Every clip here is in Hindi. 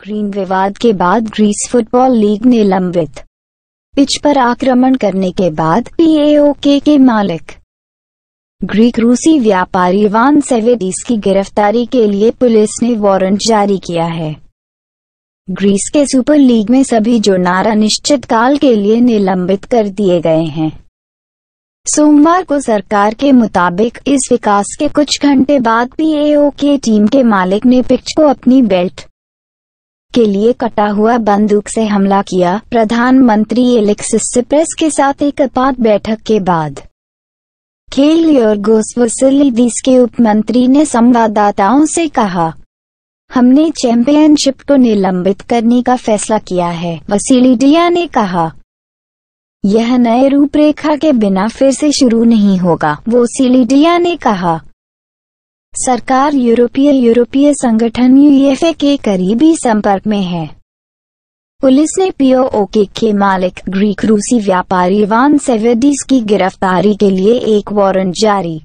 ग्रीन विवाद के बाद ग्रीस फुटबॉल लीग निलंबित पिच पर आक्रमण करने के बाद पीएओके के मालिक। ग्रीक रूसी व्यापारी वान सेवेडिस की गिरफ्तारी के लिए पुलिस ने वारंट जारी किया है। ग्रीस के सुपर लीग में सभी जुड़नार अनिश्चित काल के लिए निलंबित कर दिए गए हैं। सोमवार को सरकार के मुताबिक इस विकास के कुछ घंटे बाद पीएओ के टीम के मालिक ने पिच को अपनी बेल्ट के लिए कटा हुआ बंदूक से हमला किया, प्रधानमंत्री एलेक्सिस सिप्रेस के साथ एक आपात बैठक के बाद। खेल योर्गोस वसलीदीस के उप मंत्री ने संवाददाताओं से कहा, हमने चैंपियनशिप को निलंबित करने का फैसला किया है। वसीलिडिया ने कहा, यह नए रूपरेखा के बिना फिर से शुरू नहीं होगा। वो सिलिडिया ने कहा सरकार यूरोपीय यूरोपीय संगठन यूएफए के करीबी संपर्क में है। पुलिस ने पीओओके के मालिक ग्रीक रूसी व्यापारी वान सेवेडिस की गिरफ्तारी के लिए एक वारंट जारी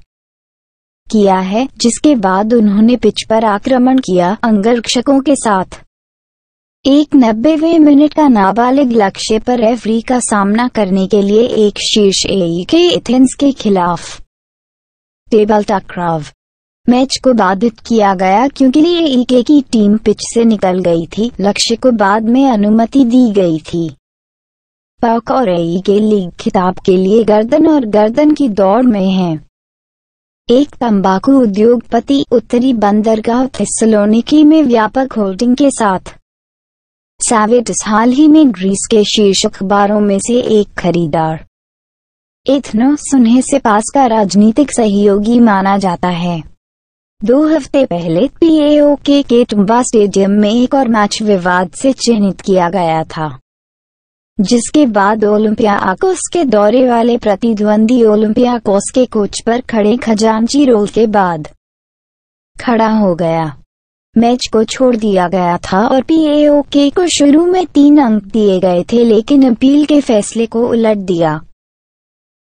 किया है, जिसके बाद उन्होंने पिच पर आक्रमण किया अंगरक्षकों के साथ। एक नब्बेवे मिनट का नाबालिग लक्ष्य पर रेफरी का सामना करने के लिए एक शीर्ष ए के एथेंस के खिलाफ। टेबल टकराव। मैच को बाधित किया गया क्योंकि ईके की टीम पिच से निकल गई थी। लक्ष्य को बाद में अनुमति दी गई थी। पक और ए के लीग खिताब के लिए गर्दन और गर्दन की दौड़ में है। एक तंबाकू उद्योगपति उत्तरी बंदरगाह थिसलोनिकी में व्यापक होल्डिंग के साथ। सैवेटिस हाल ही में ग्रीस के शीर्ष अखबारों में से एक खरीदार। इथनो सुनहे से पास का राजनीतिक सहयोगी माना जाता है। दो हफ़्ते पहले पीएओके के टुम्बा स्टेडियम में एक और मैच विवाद से चिन्हित किया गया था, जिसके बाद ओलंपियाकोस के दौरे वाले प्रतिद्वंदी ओलंपियाकोस के कोच पर खड़े खजांची रोल के बाद खड़ा हो गया। मैच को छोड़ दिया गया था और पीएओके को शुरू में तीन अंक दिए गए थे, लेकिन अपील के फैसले को उलट दिया।